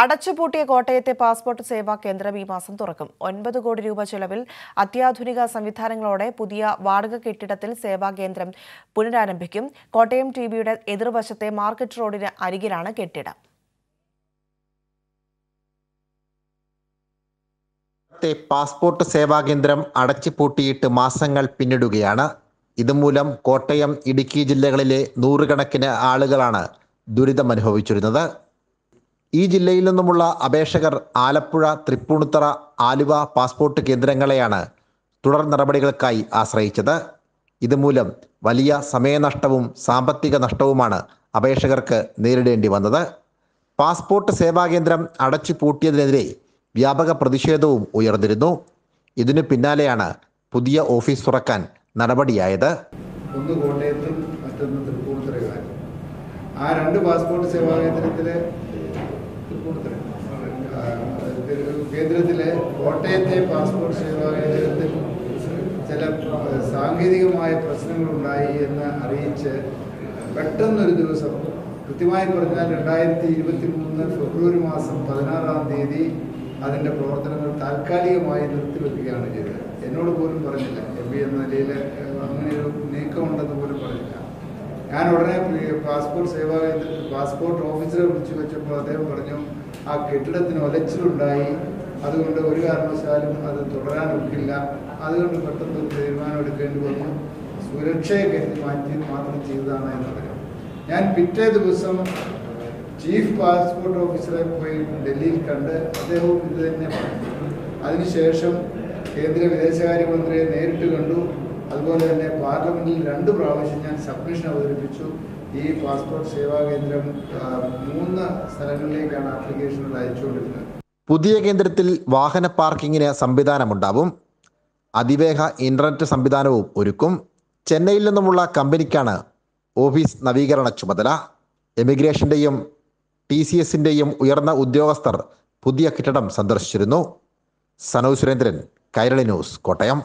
അടച്ചുപൂട്ടിയ കോട്ടയത്തെ പാസ്പോർട്ട് സേവാ കേന്ദ്രം ഈ മാസം തുറക്കും. ഒൻപത് കോടി രൂപ ചെലവിൽ അത്യാധുനിക സംവിധാനങ്ങളോടെ പുതിയ വാടക കെട്ടിടത്തിൽ സേവാ കേന്ദ്രം പുനരാരംഭിക്കും. കോട്ടയം ടി ബിയുടെ എതിർവശത്തെ മാർക്കറ്റ് റോഡിന് അരികിലാണ് കെട്ടിടം. ത്തെ പാസ്പോർട്ട് സേവാകേന്ദ്രം അടച്ചുപൂട്ടിയിട്ട് മാസങ്ങൾ പിന്നിടുകയാണ്. ഇതുമൂലം കോട്ടയം ഇടുക്കി ജില്ലകളിലെ നൂറുകണക്കിന് ആളുകളാണ് ദുരിതമനുഭവിച്ചിരുന്നത്. ഈ ജില്ലയിൽ നിന്നുമുള്ള അപേക്ഷകർ ആലപ്പുഴ തൃപ്പൂണിത്തറ ആലുവ പാസ്പോർട്ട് കേന്ദ്രങ്ങളെയാണ് തുടർ നടപടികൾക്കായി ആശ്രയിച്ചത്. ഇതുമൂലം വലിയ സമയനഷ്ടവും സാമ്പത്തിക നഷ്ടവുമാണ് അപേക്ഷകർക്ക് നേരിടേണ്ടി വന്നത്. പാസ്പോർട്ട് സേവാകേന്ദ്രം അടച്ചു പൂട്ടിയതിനെതിരെ വ്യാപക പ്രതിഷേധവും ഉയർന്നിരുന്നു. ഇതിനു പിന്നാലെയാണ് പുതിയ ഓഫീസ് തുറക്കാൻ നടപടിയായത്. ഒന്ന് കോട്ടയത്തും മറ്റൊന്ന് തൃപ്പൂണിത്തുറയിലായിരുന്നു ആ രണ്ട് പാസ്പോർട്ട് സേവാ കേന്ദ്രത്തിലെ കോട്ടയത്തെ പാസ്പോർട്ട് സേവാ കേന്ദ്രത്തിൽ ചില സാങ്കേതികമായ പ്രശ്നങ്ങളുണ്ടായി എന്ന് അറിയിച്ച് പെട്ടെന്നൊരു ദിവസം കൃത്യമായി പറഞ്ഞാൽ രണ്ടായിരത്തി ഇരുപത്തി മൂന്ന് ഫെബ്രുവരി മാസം പതിനാറാം തീയതി അതിന്റെ പ്രവർത്തനങ്ങൾ താൽക്കാലികമായി നിർത്തിവെക്കുകയാണ് ചെയ്തത്. എന്നോട് പോലും പറഞ്ഞില്ല. എം പി എന്ന നിലയിൽ അങ്ങനെ ഒരു പറഞ്ഞില്ല ഞാൻ ഉടനെ പാസ്പോർട്ട് സേവാ കേന്ദ്രത്തിൽ പാസ്പോർട്ട് ഓഫീസറെ വിളിച്ചു വെച്ചപ്പോൾ അദ്ദേഹം പറഞ്ഞു ആ കെട്ടിടത്തിന് ഒലച്ചിലുണ്ടായി. അതുകൊണ്ട് ഒരു കാരണവശാലും അത് തുടരാൻ ഒക്കില്ല അതുകൊണ്ട് പെട്ടെന്ന് ഒരു തീരുമാനം എടുക്കേണ്ടി വന്നു. സുരക്ഷയെ കരുതി മാറ്റി മാത്രം ചെയ്തതാണ് എന്ന് പറഞ്ഞു. ഞാൻ പിറ്റേ ദിവസം ചീഫ് പാസ്പോർട്ട് ഓഫീസറെ പോയി ഡൽഹിയിൽ കണ്ട് അദ്ദേഹവും ഇത് തന്നെ പറഞ്ഞു. അതിനുശേഷം കേന്ദ്ര വിദേശകാര്യമന്ത്രിയെ നേരിട്ട് കണ്ടു. അതുപോലെ തന്നെ പാർലമെന്റിൽ രണ്ട് പ്രാവശ്യം ഞാൻ സബ്മിഷൻ അവതരിപ്പിച്ചു. ഈ പാസ്പോർട്ട് സേവാ കേന്ദ്രം മൂന്ന് സ്ഥലങ്ങളിലേക്കാണ് ആപ്ലിക്കേഷനുകൾ അയച്ചുകൊണ്ടിരുന്നത്. പുതിയ കേന്ദ്രത്തിൽ വാഹന പാർക്കിങ്ങിന് സംവിധാനമുണ്ടാവും. അതിവേഗ ഇന്റർനെറ്റ് സംവിധാനവും ഒരുക്കും. ചെന്നൈയിൽ നിന്നുമുള്ള കമ്പനിക്കാണ് ഓഫീസ് നവീകരണ ചുമതല. എമിഗ്രേഷന്റെയും ടി സി എസിന്റെയും ഉയർന്ന ഉദ്യോഗസ്ഥർ പുതിയ കെട്ടിടം സന്ദർശിച്ചിരുന്നു. സനോ സുരേന്ദ്രൻ കൈരളി ന്യൂസ് കോട്ടയം.